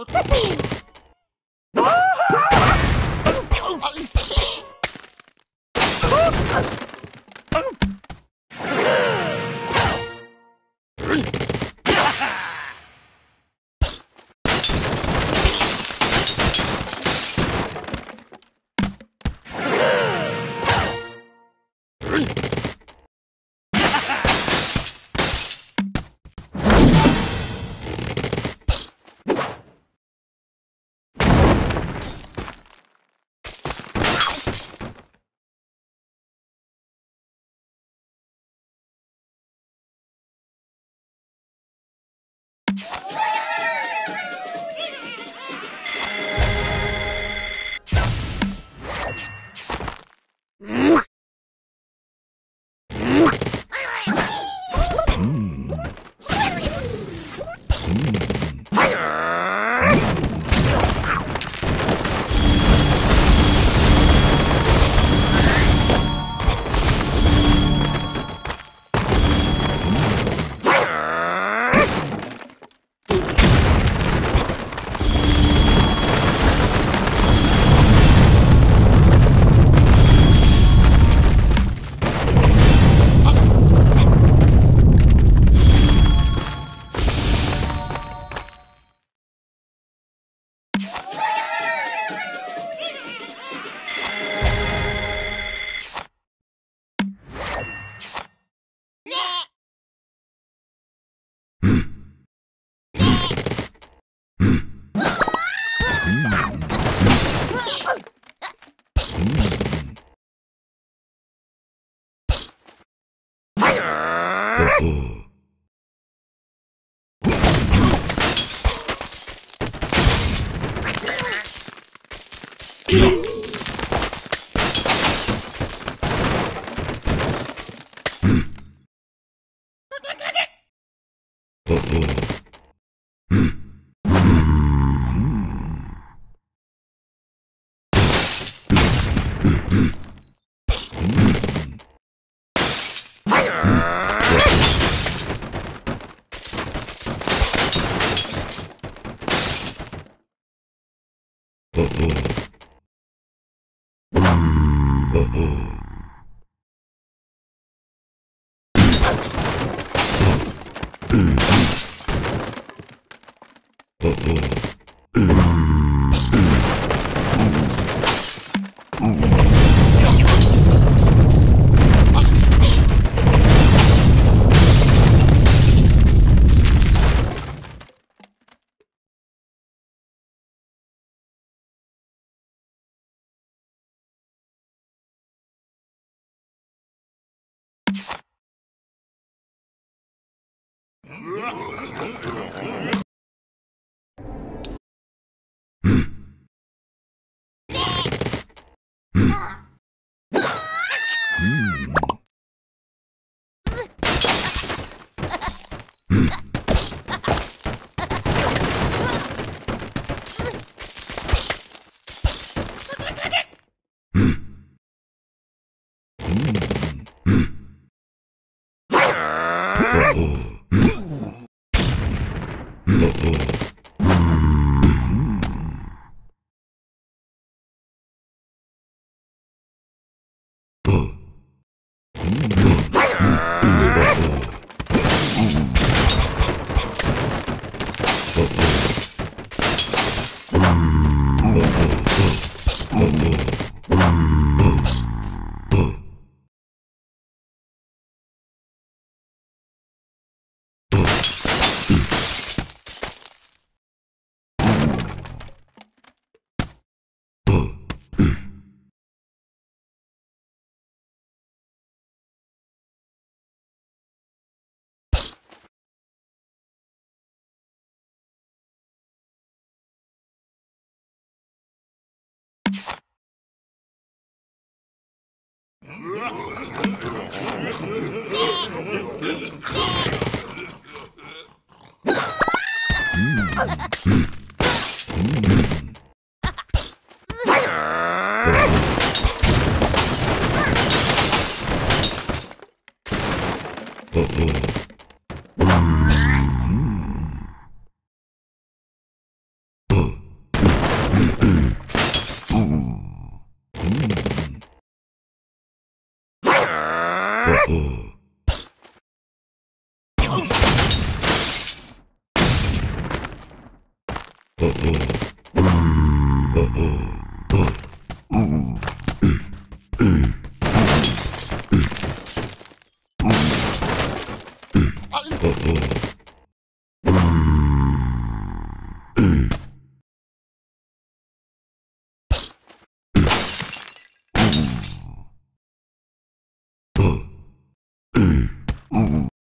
little Oh. Uh-oh. Oh. Mm-mm. Uh-oh. Mm-hmm.